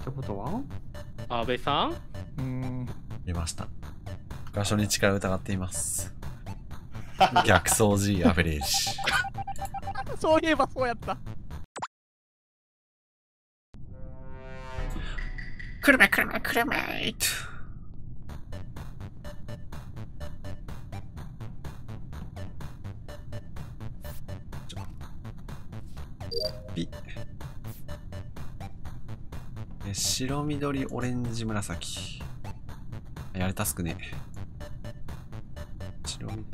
ってことは？安倍さん？うん。出ました。初日から疑っています。逆掃除 アベレージ。そういえばそうやった。くるめくるめくるめーと。ピえ白緑オレンジ紫。やれタスクね。白緑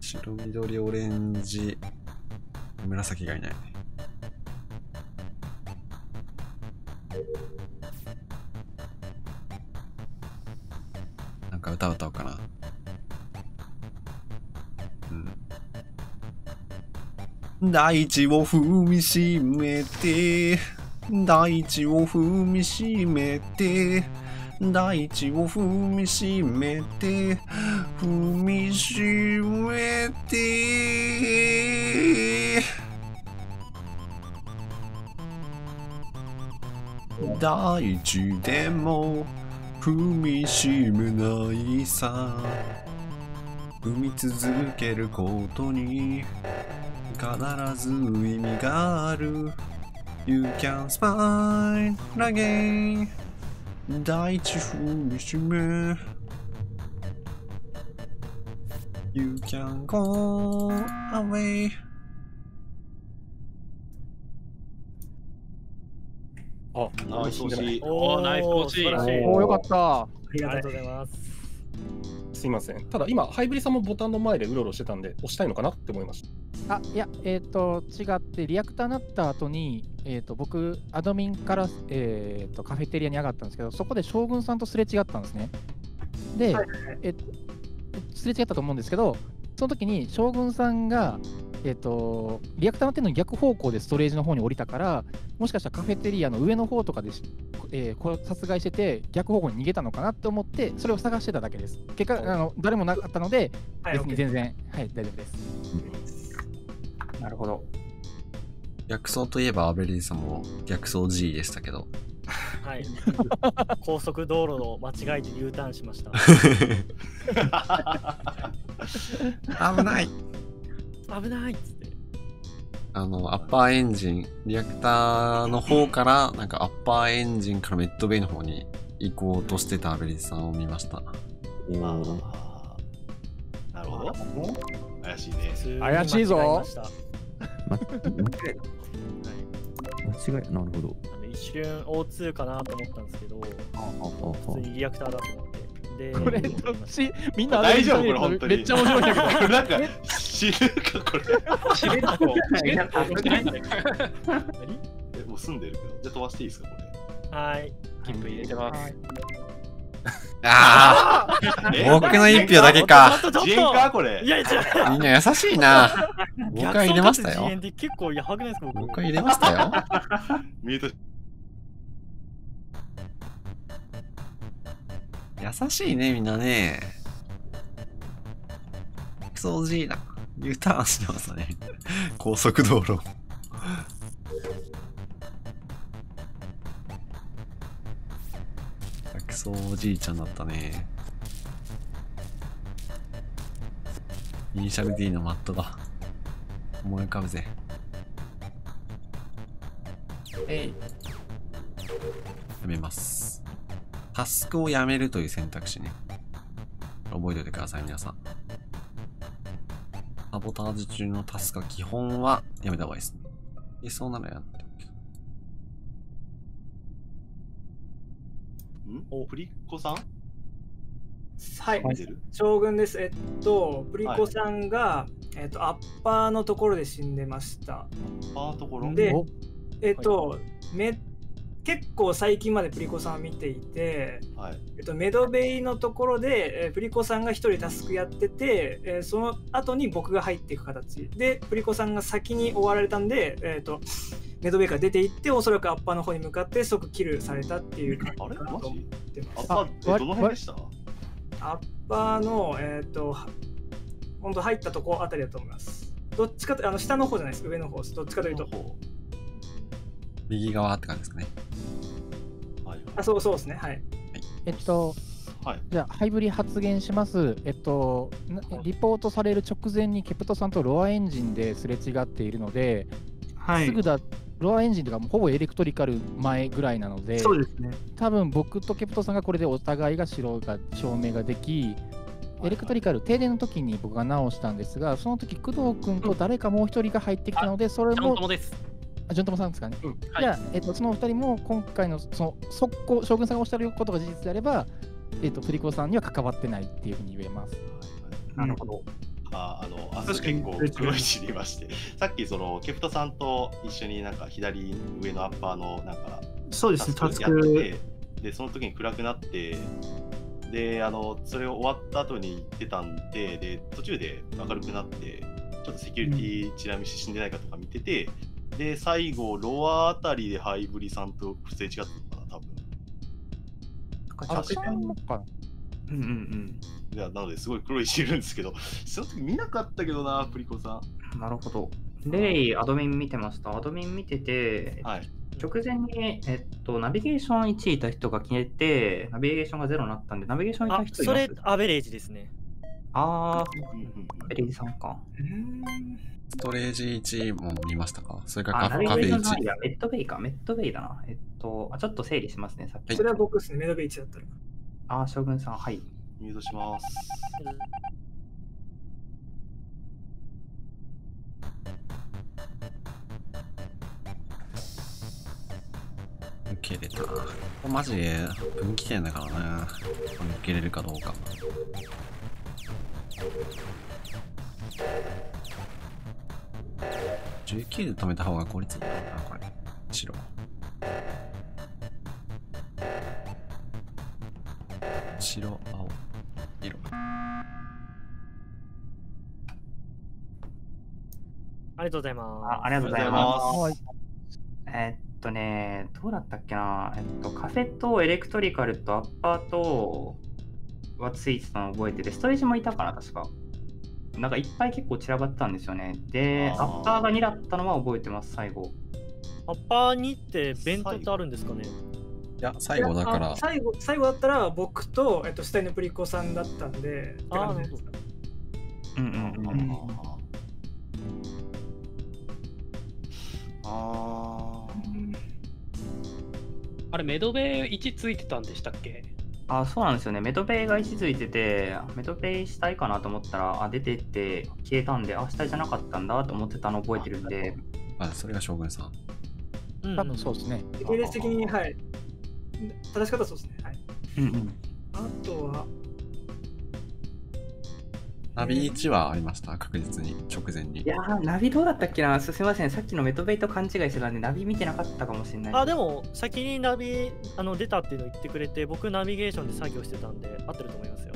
白緑オレンジ。紫がいない。なんか歌歌おうかな。うん。大地を踏みしめて大地を踏みしめて大地を踏みしめて踏みしめて。大地でも踏みしめないさ。踏み続けることに必ず意味がある。You can smile again. 大地踏みしめ You can go away. ナイス惜しい。おーナイス惜しい素晴らしいおお、よかった。ありがとうございます。すいません。ただ今、ハイブリさんもボタンの前でうろうろしてたんで、押したいのかなって思いました。あ、いや、えっ、と、違って、リアクターになった後に、えっ、と、僕、アドミンから、えっ、と、カフェテリアに上がったんですけど、そこで将軍さんとすれ違ったんですね。で、えすれ違ったと思うんですけど、その時に将軍さんが、えっ、と、リアクターの手の逆方向でストレージの方に降りたから、もしかしたらカフェテリアの上の方とかでし、えー殺害してて、逆方向に逃げたのかなって思って、それを探してただけです。結果、あの誰もなかったので、はい別に全然、はい、大丈夫です。なるほど。逆走といえばアベリーさんも逆走 G でしたけどはい。高速道路を間違えて U ターンしました。危ない危ないっつって。あの、アッパーエンジン、リアクターの方から、なんかアッパーエンジンからメッドベイの方に行こうとしてたアベリーさんを見ました。あーなるほど。怪しいね。怪しいぞ間違えましたま、間違え間違え、なるほど。あの一瞬 O2 かなと思ったんですけど、普通にリアクターだと思って。で、これ、どっち、みんな大丈夫これ本当にめっちゃ面白いんだけど。なんか死ぬかこれ。しれっと、しれっと危ないんだけどえもう住んでるけど。じゃあ飛ばしていいですかこれ。はい。切符入れてます。ああ僕の一票だけか。ちょっと自演かこれ。いやいや、みんな優しいな。僕は入れました逆走かつ自演よ。結構やばくないですか僕。僕は入れましたよ。ミュート優しいね、みんなね。掃除だ。U ターンしてますね。高速道路。クソおじいちゃんだったね。イニシャル D のマットが思い浮かぶぜ。えい。やめます。タスクをやめるという選択肢ね。覚えておいてください、皆さん。サボタージュ中のタスクは基本はやめた方がいいですね。いそうならやっておけんおプリッコさん？はい、将軍です。えっと、プリコさんが、えっと、アッパーのところで死んでました。あーところ？で、えっと、メッ結構最近までプリコさんを見ていて、はい。えっと、メドベイのところで、えープリコさんが一人タスクやってて、えーその後に僕が入っていく形。でプリコさんが先に終わられたんで、えっとメドベイから出ていっておそらくアッパーの方に向かって即キルされたっていう感じあれかなと思っマジ？てます。アッパーってどの辺でした？アッパーの、えっと本当入ったとこあたりだと思います。どっちかとあの下の方じゃないです。上の方です。どっちかというと。ほ右側って感じですかね。うはいあそうそうですねはいえっと、はい。じゃあ、ハイブリ発言します。えっと、なリポートされる直前にケプトさんとロアエンジンですれ違っているので、はすぐだ、ロアエンジンというか、もうほぼエレクトリカル前ぐらいなので、そうですね多分僕とケプトさんがこれでお互いが白が証明ができ、エレクトリカル停電の時に僕が直したんですが、その時工藤君と誰かもう一人が入ってきたので、それちゃんもともです。あ、ジョントモさんですかね。はい。じゃあ、えっと、そのお二人も今回のその速攻、将軍さんがおっしゃることが事実であれば、えっと、プリコさんには関わってないっていうふうに言えます。なるほど。ああの、あ、確かに結構黒い知りまして、さっきそのケプトさんと一緒になんか左上のアッパーのなんかそうタスクやってて、で、その時に暗くなって、で、あの、それ終わった後に行ってたんで、で、途中で明るくなって、ちょっとセキュリティチラ見して死んでないかとか見てて、で、最後、ロアあたりでハイブリさんと不正違ったのかな、多分。あ、そうかな。うんうんうん。いや、なのですごい黒い知るんですけど、その時見なかったけどな、プリコさん。なるほど。レイ、アドミン見てました。アドミン見てて、はい。直前に、えっと、ナビゲーション1位いた人が消えて、ナビゲーションが0になったんで、ナビゲーションいたあ人います？それアベレージですねあー、ベリーさんか。ストレージ1も見ましたか？それかあ、ナビゲカカフェ1ーションない。や、メッドベイか。メッドベイだな。えっと、あちょっと整理しますね、さっき。それは僕ですねメドベイチだったらあー、将軍さん、はい。ミュートします。受け入れた。マジで分岐点だからな。受け入れるかどうか。19で止めた方が効率いいな、これ。白。白、青、色。ありがとうございますあありがとうございあます。はい。えっとね、どうだったっけな。えっと、カフェとエレクトリカルとアッパーとはついてたのを覚えてて、ストレージもいたかな、確か。なんかいっぱい結構散らばったんですよね。で、あーアッパーが2だったのは覚えてます、最後。アッパーにって弁当ってあるんですかね？いや、最後だからあ、最後最後だったら僕と、えっと、下のプリコさんだったんでって感じですかうんうんうん。ああれ、メドベイ1ついてたんでしたっけ？あ、そうなんですよね。メドベイが位置づいてて、メドベイしたいかなと思ったら、あ、出てって消えたんで、あ、下じゃなかったんだと思ってたの覚えてるんで、あ、それが将軍さん。うん多分そうですね。時系列的にはい正し方はそうですねはいうんうん。あとはナビ1はありました？確実に、直前にい。やー、ナビどうだったっけな？すすいません。さっきのメトベイと勘違いしてたんで、ナビ見てなかったかもしれない。あでも先にナビあの出たっていうのを言ってくれて僕ナビゲーションで作業してたんで合ってると思いますよ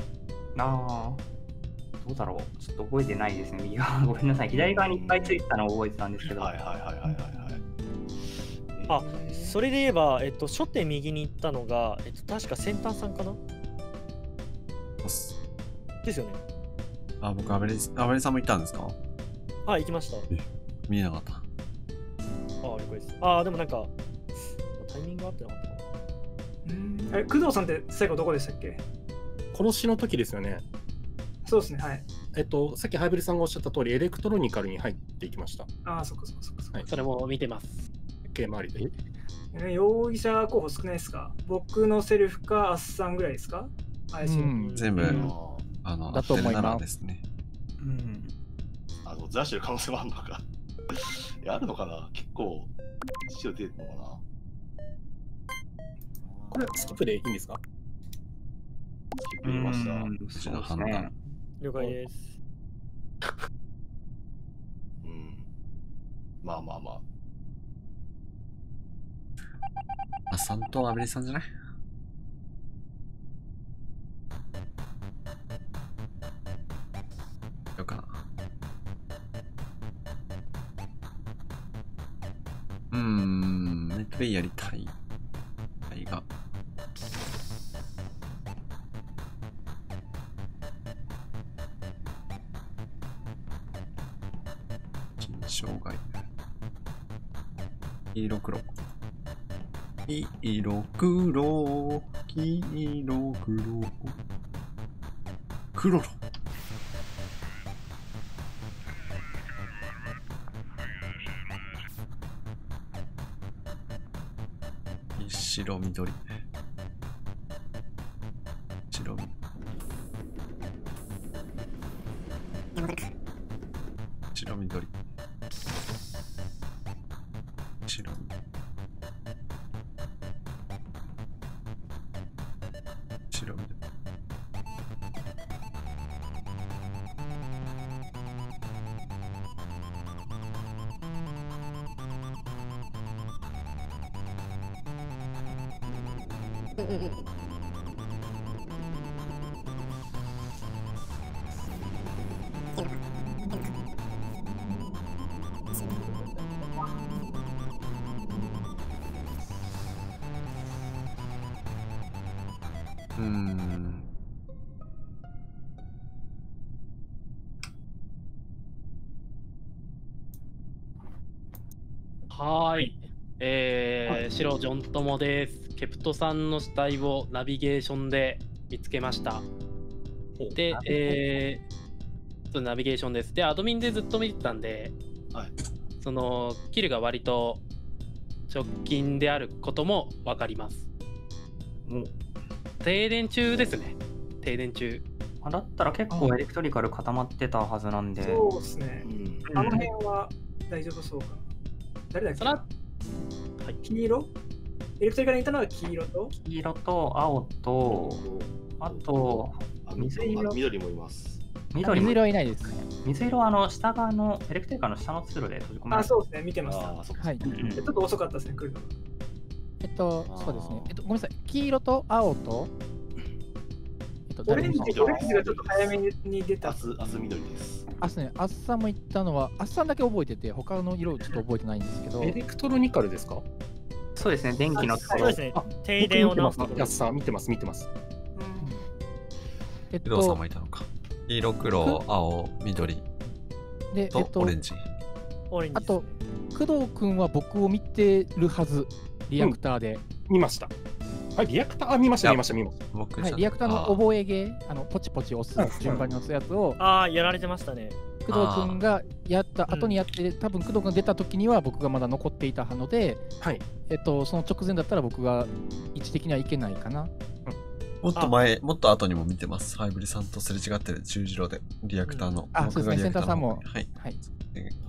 あーどうだろう？ちょっと覚えてないですね。右側、ごめんなさい。左側にいっぱいついてたのを覚えてたんですけど。はいはいはいはいはいはい。あそれで言えば、えっと、初手右に行ったのが、えっと、確か先端さんかな？ですよねあ、僕、アベレアベレさんも行ったんですか？はい行きました。見えなかった。あ了解ですあでもなんかタイミング合ってなかった。かなえ工藤さんって最後どこでしたっけ？殺しの時ですよね。そうですねはい。えっと、さっきハイブリさんがおっしゃった通り、エレクトロニカルに入っていきました。ああそっかそっかそっかそっか、はい。それも見てます。系周りで。え容疑者候補少ないですか？僕のセルフかアッサンぐらいですか？怪しい、うん。全部、うんあの、だと思いますですね。うん。あの、ずらしてる可能性もあるのか。い や、あるのかな？結構、白出てるのかな？これ、スキップでいいんですか？結構言いました。うちそうですの判断ね。。了解ですうん。まあまあまあ。あさんとアベリさんじゃない？ん、ネットベイやりたい。たいが。金障害。黄色黒。黄色黒。黄色黒。黒ろ。緑。はい。えー、白ジョントモです。ケプトさんの死体をナビゲーションで見つけました。で、えー、そうナビゲーションです。で、アドミンでずっと見てたんで、はいその、キルが割と直近であることも分かります。停電中ですね。停電中。あだったら結構エレクトリカル固まってたはずなんで。そうですねう。ん。あの辺は大丈夫そうかな。誰だっけ？そのはい、黄色？エレクトリカルにいたのは黄色と？黄色と青と、あと、あ水色あ緑もいます。緑も水色はいないですね。水色はあの下側のエレクトリカルの下の通路で閉じ込めらあ、そうですね。見てました。はい。うんちょっと遅かったですね、来るのが。えっと、そうですね。えっと、ごめんなさい。黄色と青と、えっと、オレンジ、オレンジがちょっと早めに出た。明日、明日緑です。あ、そうね。あっさんも言ったのは、あっさんだけ覚えてて、他の色をちょっと覚えてないんですけど、エレクトロニカルですか？そうですね、電気のところそうですねあ。停電を直すところ僕見てます。やすさん見てます、見てます。えっ工藤さんとも、いたのか。黄色、黒、青、緑で、えとっとオレ、ンジ。オレンジあと、工藤君は僕を見てるはず、リアクターで。見ました。はい、リアクター、あ、見ました、見ました、見ました。僕はい、リアクターの覚えゲー、あのポチポチ押す順番に押すやつを、ああ、やられてましたね。工藤君がやった後にやって、多分工藤君が出た時には僕がまだ残っていたので、はい。えっと、その直前だったら僕が位置的にはいけないかな。もっと前、もっと後にも見てます。ハイブリさんとすれ違ってる十字路で、リアクターの。あそうですね僕がリアクターの方にセンターはい。はい。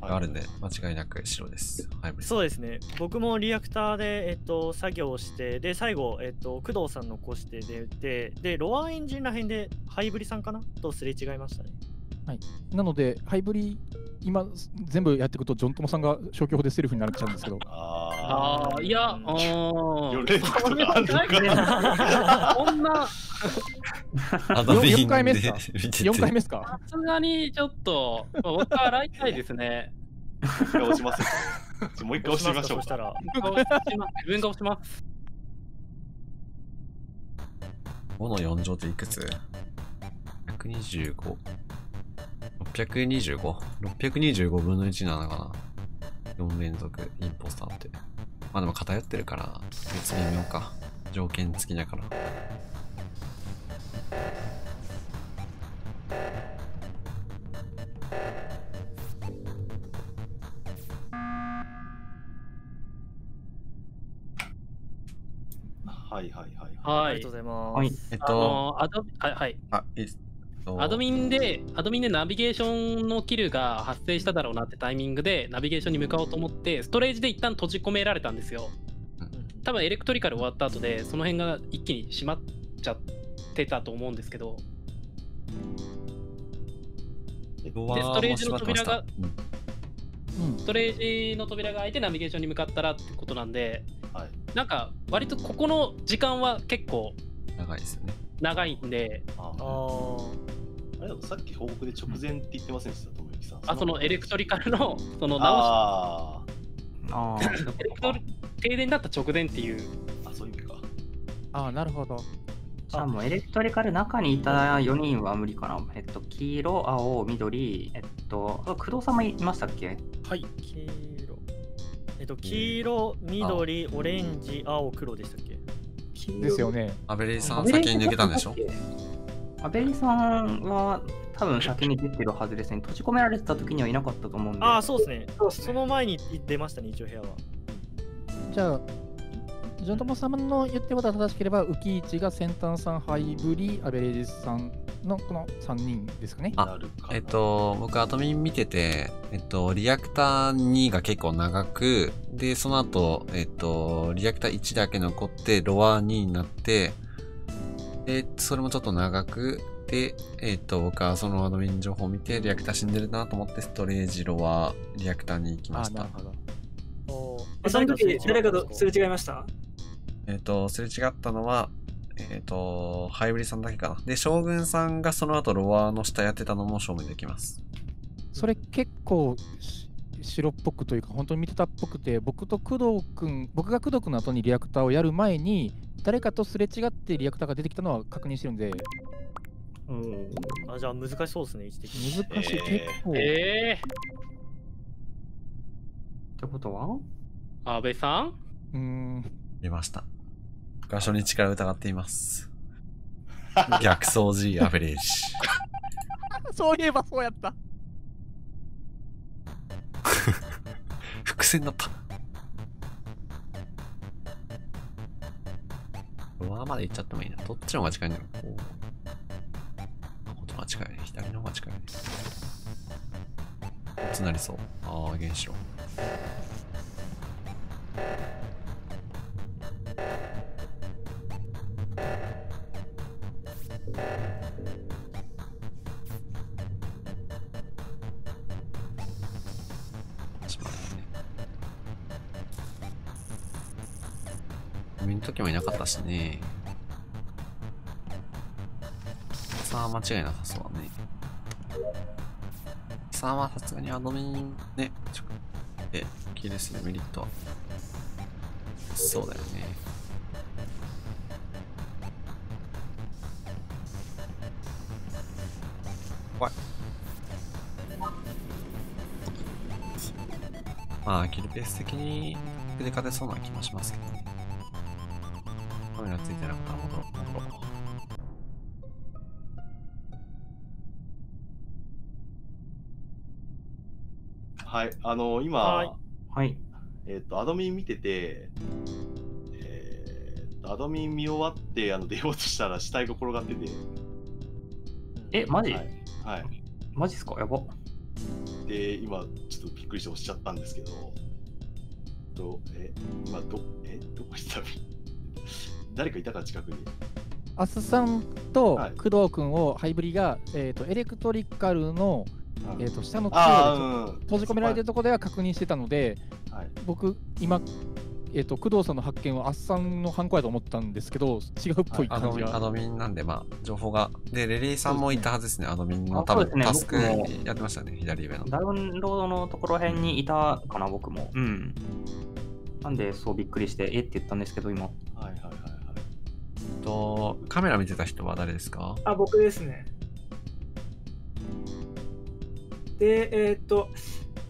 があるんで、間違いなく白です。ハイブリさん。そうですね。僕もリアクターで、えっと、作業をして、で、最後、えっと、工藤さん残してで、で、で、ロアエンジンらへんで、ハイブリさんかな？とすれ違いましたね。なので、ハイブリ、今、全部やっていくと、ジョントモさんが消去法でセルフになっちゃうんですけど、あああ、いや、うあ。あ。そんな、アドビン4回目っすか？で見てて4回目ですか？さすがにちょっと、まあ僕は洗いたいですね。もう一回押しますもう一回押してみましょうか。そしたら、自分が押します自分が押します。5の4乗っていくつ ?125。625。625分の1なのかな ?4 連続インポスターって。まあでも偏ってるから、別に見ようか。条件付きだから。はいはいはい。はいありがとう。ございます。はい。あえっと、のアドはい、はい。あ、いいっす。とアドミンで、アドミンでナビゲーションのキルが発生しただろうなってタイミングで、ナビゲーションに向かおうと思って、ストレージで一旦閉じ込められたんですよ。多分エレクトリカル終わった後で、その辺が一気に閉まっちゃってたと思うんですけど、でストレージの扉がストレージの扉が開いてナビゲーションに向かったらってことなんで、はい。なんか割とここの時間は結構長いですよね。長いんで、ああーあれでもさっき報告で直前って言ってませんでした、ともゆきさん。あそのエレクトリカルの その直しああエレクトリ停電だった直前っていうーあ、そういう意味か。ああ、なるほど。じゃあもうエレクトリカル中にいた4人は無理かな。えっと、黄色、青、緑、えっと、あ工藤さんもいましたっけ？はい、黄色。えっと、黄色、緑、オレンジ、青、黒でしたっけ？ですよね。アベレージさん先に抜けたんでしょ？アベリさんは多分先に出てるはずですね。閉じ込められてた時にはいなかったと思うんで。ああ、そうですね。そねその前に出ましたね、一応部屋は。じゃあ、ジョントモ様の言ってることが正しければ、浮市が先端さん、ハイブリ、アベレージさんのこの3人ですかね。あなるかなえっと、僕、アトミン見てて、えっと、リアクター2が結構長く、で、その後、えっと、リアクター1だけ残って、ロア2になって、で、それもちょっと長く、で、えっと、僕はそのアドミン情報を見て、リアクター死んでるなと思って、ストレージ、ロア、リアクターに行きまああ、したなる。ほど。おその時誰かとすれ違違いました？えっと、すれ違ったのは、えっと、ハイブリさんだけかな。で、将軍さんがその後、ロアの下やってたのも証明できます。それ結構し白っぽくというか、本当に見てたっぽくて、僕と工藤君、僕が工藤君の後にリアクターをやる前に、誰かとすれ違ってリアクターが出てきたのは確認してるんで、うんあ、じゃあ難しそうですね、位置的に。難しい、えー結構。えってことは？ー、安倍さん？うーん、見ました。僕は初日から疑っています。逆掃除 アベレージ。そういえばそうやった。伏線だった。上まで行っちゃってもいいな。どっちの方が近い？んだろう。こうこっちの方が近い。左の方が近い。こっちなりそう。ああ、原子炉。かったしね。さあ、間違いなさそうだね。さあ、まあ、さすがにアドミンね、ちょっと、え、キルするメリットは。そうだよね。怖い。まあ、キルペース的に、で勝てそうな気もしますけどね。ついてなかったら戻ろう、戻ろう。はい、あの、今、はいはい。えっ、と、アドミン見てて、えーと、アドミン見終わって、あの、出ようとしたら死体が転がってて、え、マジ、はい。はい。マジっすか？やば。で、今、ちょっとびっくりして押しちゃったんですけど、と、え、今、ど、え、どこにいた？誰かいたか近くに。アスさんとはい工藤君をハイブリが、えー、とエレクトリカルの、うんえー、と下のあ通路であ、うん。閉じ込められてるところでは確認してたので、はい。僕、今、えー、と工藤さんの発見はアスさんの犯行やと思ったんですけど、違うっぽいアドミン、ア感じが。ドミンなんで、まあ、情報が。で、レリーさんもいたはずですね。アドミンの多分、タスクやってましたね、左上の。ダウンロードのところへんにいたかな、僕も。うん。なんで、そうびっくりして、えって言ったんですけど、今。はいはいはいはい。と、カメラ見てた人は誰ですか？あ、僕ですね。で、えーっと、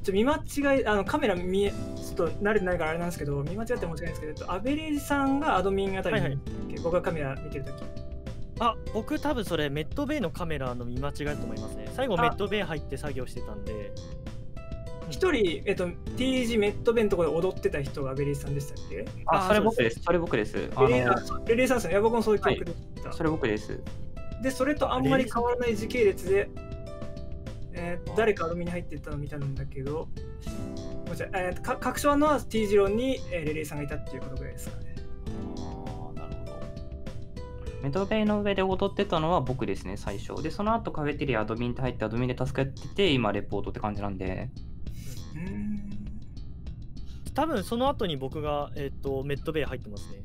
ちょ見間違い、あのカメラ見え、ちょっと慣れてないからあれなんですけど、見間違って申し訳ないですけど、えっとアベレージさんがアドミンあたりに、はいはい僕がカメラ見てるとき。あ、僕多分それメッドベイのカメラの見間違いだと思いますね。最後あメッドベイ入って作業してたんで。一人、えっと、T 字メットベンのところで踊ってた人がアベレージさんでしたっけ？あ、あそれ僕です。それ僕です。あレレーさんですね。いや、僕もそういう記憶でした。それ僕です。で、それとあんまり変わらない時系列で、えー誰かアドミに入っていったのを見たんだけど、ごめんなさい、えーか確証あるのは T 字ロンに、えーレレイさんがいたっていうことぐらいですかね。ああ、なるほど。メドベイの上で踊ってたのは僕ですね、最初。で、その後カフェテリアアドミンって入ってアドミンで助かってて、今レポートって感じなんで。うーん多分その後に僕が、えっとメッドベイ入ってますね。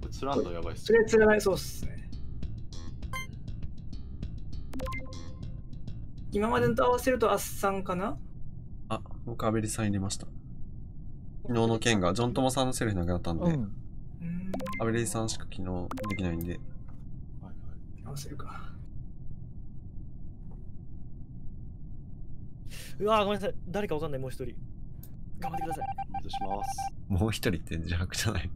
これ釣らんとやばいっすそれ釣らないそうっすね。今までのと合わせるとアッサンかな？あ、僕、アベリさん入れました。昨日の件が、ジョン・トモさんのセルフなくなったんで、うん。アベリさんしか昨日できないんで、合わせるか。うわごめんなさい。誰かわかんない、もう一人。頑張ってください。お願いします？もう一人って自白じゃない？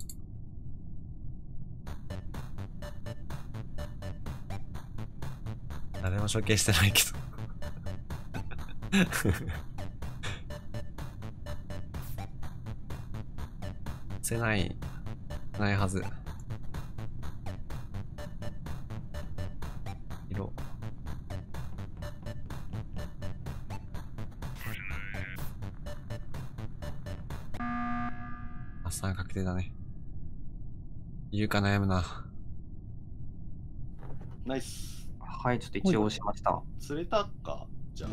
誰も処刑してないけど。せない、ないはず。定だね。言うか悩むな。ナイス。はい、ちょっと一応押しました。釣れたか？じゃあ。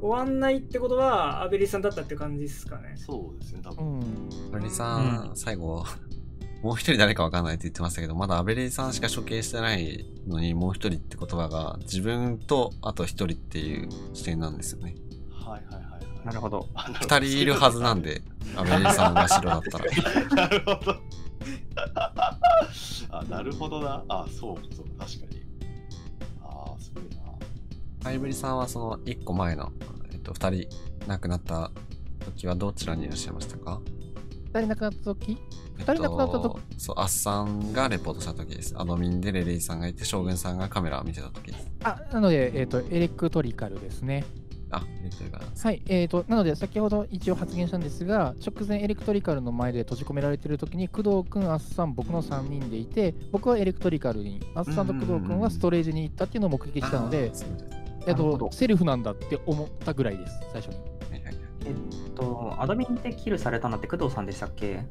終わんないってことは、アベリさんだったって感じですかね。そうですね、多う分。ん。アベレイさん、最後、もう一人誰かわかんないって言ってましたけど、まだアベレイさんしか処刑してないのに、もう一人って言葉が、自分とあと一人っていう視点なんですよね。はいはいはいはい。なるほど。あなるほ二人いるはずなんで、アベレイさんが白だったら。なるほど。あ、なるほどな。あ、そう、そう、確かに。ああ、すごいな。ハイブリさんはその一個前の、えっと、二人亡くなった時はどちらにいらっしゃいましたか？二人亡くなった時？二人亡くなった時？そう、アッさんがレポートした時です。アドミンでレレイさんがいて、将軍さんがカメラを見てた時です。あ、なので、えっ、と、エレクトリカルですね。あ、エレクトリカルな。んですはい、えー、となので先ほど一応発言したんですが直前エレクトリカルの前で閉じ込められている時に工藤君、アッサン、僕の3人でいて僕はエレクトリカルにアッサンと工藤君はストレージに行ったっていうのを目撃したのでえっとセルフなんだって思ったぐらいです最初に。えっと、アドミンでキルされたのって工藤さんでしたっけ？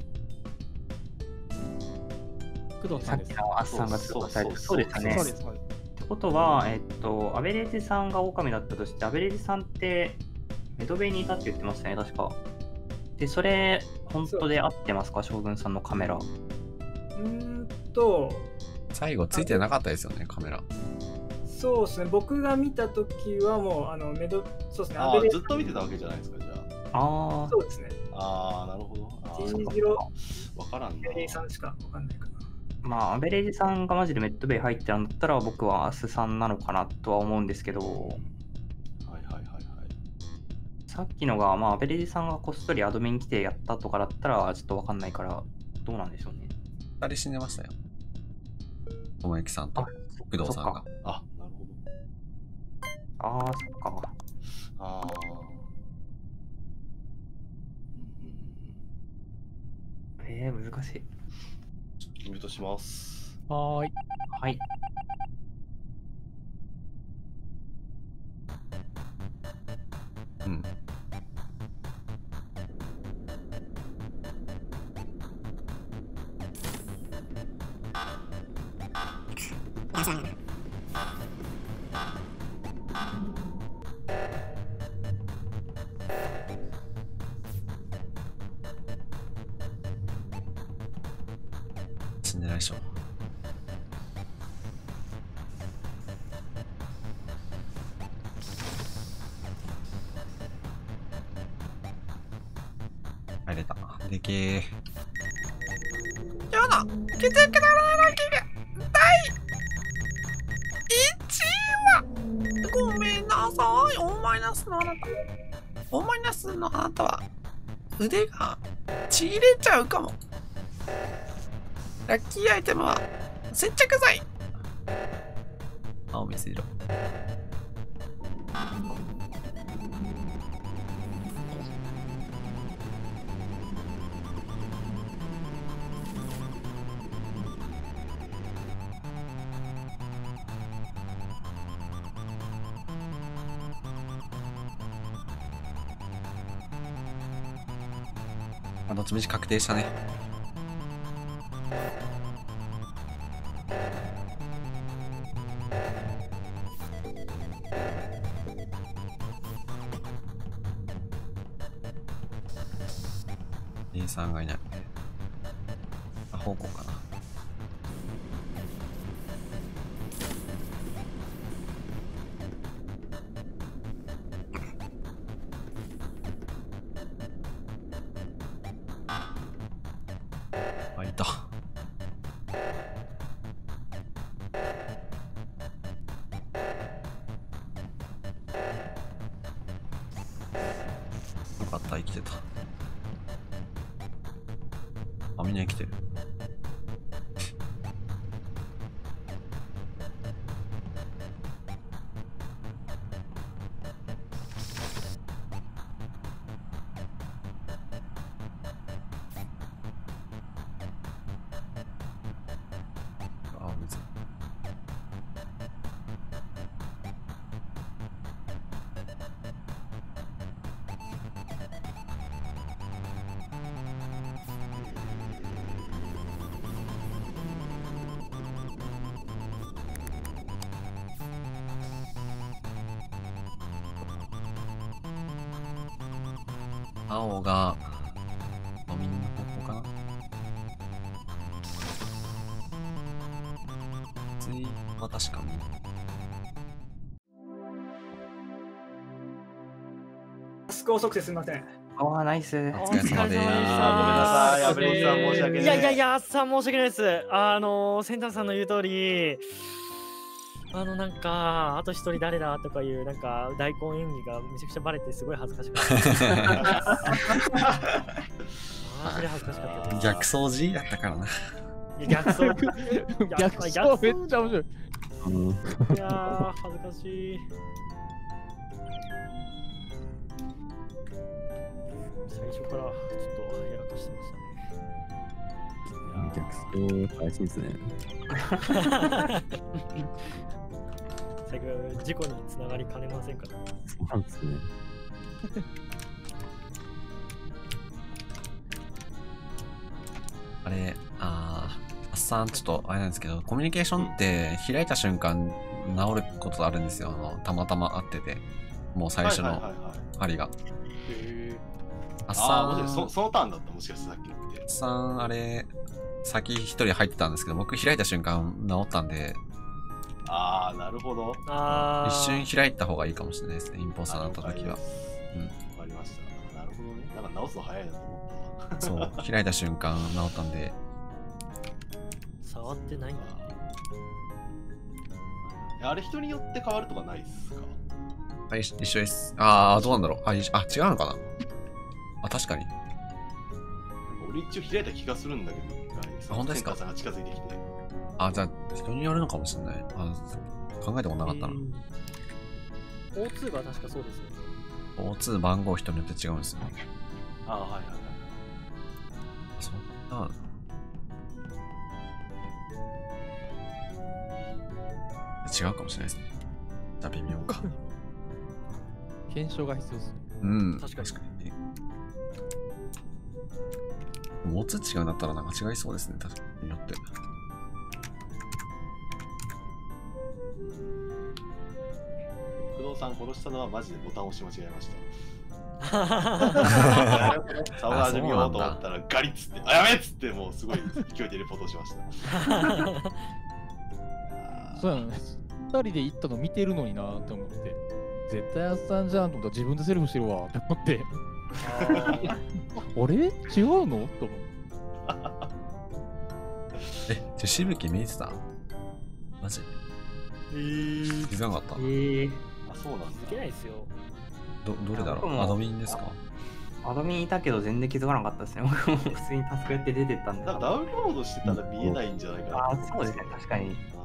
工藤さんです。さっきのアッサンが通過されてそうですよね。ことは、えっと、アベレージさんが狼だったとして、アベレージさんってメドベイにいたって言ってましたね、確か。で、それ、本当で合ってますか、将軍さんのカメラ。うーんと、最後ついてなかったですよね、カメラ。そうですね、僕が見たときはもう、あの、メド、そうですね、ああ、アベレずっと見てたわけじゃないですか、じゃあそうですね、あ。ああ、なるほど。わからんな。ベレイさんしかわかんないかな。あ、まあ、アベレージさんがマジでメッドベイ入ってたんだったら、僕はアスさんなのかなとは思うんですけど、はいはいはいはい。さっきのが、まあ、アベレージさんがこっそりアドミン来てやったとかだったら、ちょっとわかんないから、どうなんでしょうね。二人死んでましたよ。友之さんとあ工藤さんがそっか。あ、なるほど。ああ、そっか。ああ。えー、難しい。ミュートします。はーい。はい。でけえ。やだ血液だらランキング第1位は。ごめんなさい。オーマイナスのあなた。オーマイナスのあなたは。腕がちぎれちゃうかも。ラッキーアイテムは。接着剤。青水色。ちみち確定したね。A さんがいない。あ、方向かな。青が飲みの方向かな？次は確かにタスク遅くてすみません。ああ、ナイス。お疲れ様です。あーごめんなさい、アブロさん申し訳ない。いやいやいや、さん申し訳ないです。あのセンターさんの言う通り、あのなんか、あと一人誰だとかいう、なんか大根演技がめちゃくちゃバレて、すごい恥ずかしかった。マジで恥ずかしかった。逆掃除？だったからな。逆走。逆走めっちゃ面白い。うん。いやー、恥ずかしい。最初からちょっとやらかしてましたね。逆走、怪しいですね。事故につながりかねませんか？ら。そうなんですね。あれ、あー、あっさん、ちょっとあれなんですけど、コミュニケーションって開いた瞬間治ることあるんですよ。あのたまたま会ってて。もう最初のはいはいはいはい針が。へあさん、そそのターンだった、もしかしてさっきのってあっ。さん、あれ、先一人入ってたんですけど、僕開いた瞬間治ったんで、ああ、なるほど。あ一瞬開いた方がいいかもしれないですね、インポスターになった時は。わかりました。なるほどね。なんか直すの早いなと思ったわ。そう、開いた瞬間治ったんで、触ってないんだ。あれ人によって変わるとかないっすか？あ一一緒です。ああ、どうなんだろう。あ、あ違うのかな？あ、確かに。俺一応開いた気がするんだけど、一回あ本当ですか？センターさんが近づいてきて。あ、じゃあ、人によるのかもしれない。あ考えたことなかったな。O2 が確かそうですよね。O2 番号人によって違うんですよ。ああ、はいはいはい。そんな。違うかもしれないですね。じゃあ微妙か。検証が必要ですね。うん。確かににね。持つ違うんだったらなんか違いそうですね。確かによって。工藤さん殺したのはマジでボタンを押し間違えました。サウナーで見ようと思ったらガリッつって、あ、やべっつってもうすごい勢いでレポートしました。そうやのね。二人で行ったの見てるのになって思って。絶対あっさんじゃんと思ったら自分でセルフしてるわって思って。あれ？違うの？と思って。え、じゃしぶき見えてた？マジえー、気づかなかった。えー、あ、そうなんだ。いけないですよ。ど、どれだろう？アドミンですか？アドミンいたけど全然気づかなかったですね。僕も普通にタスクやって出てったんで。ダウンロードしてたら見えないんじゃないかなあと思そうですね、確かに。あ